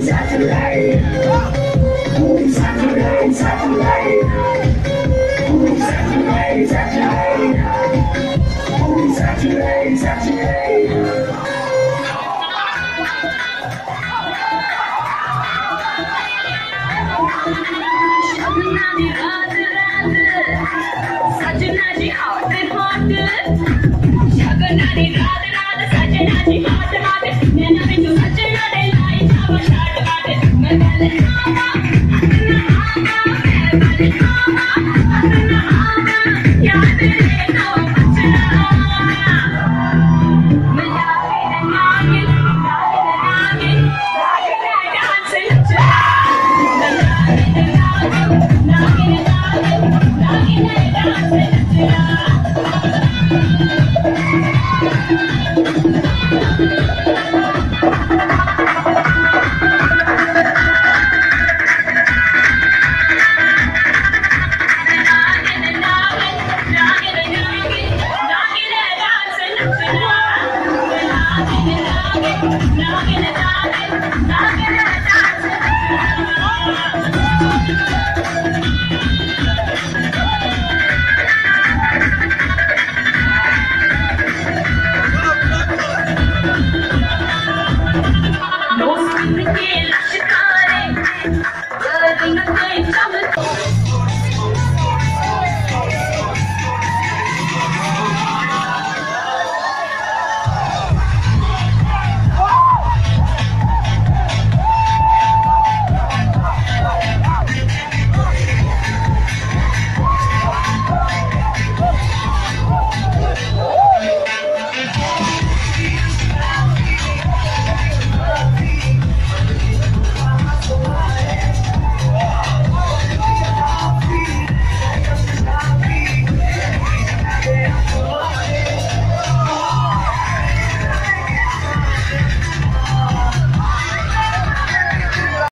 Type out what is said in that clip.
Saturday, Saturday. Holy Saturday, Saturday. Holy Saturday, Saturday. Holy Saturday, Saturday. सजना जी रात रात सजना जी आते पाते सजना जी you. Thank you.